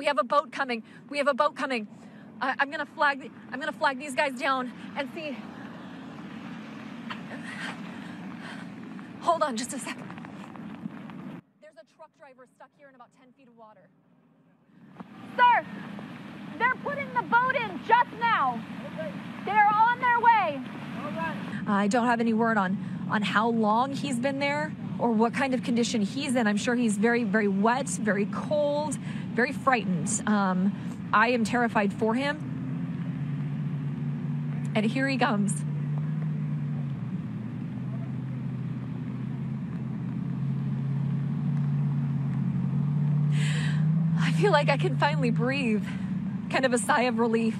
We have a boat coming. We have a boat coming. I, I'm gonna flag. I'm gonna flag these guys down and see. Hold on, just a second. There's a truck driver stuck here in about 10 feet of water. Sir, they're putting the boat in just now. They're on their way. I don't have any word on on how long he's been there or what kind of condition he's in. I'm sure he's very, very wet, very cold, very frightened. Um, I am terrified for him. And here he comes. I feel like I can finally breathe. Kind of a sigh of relief.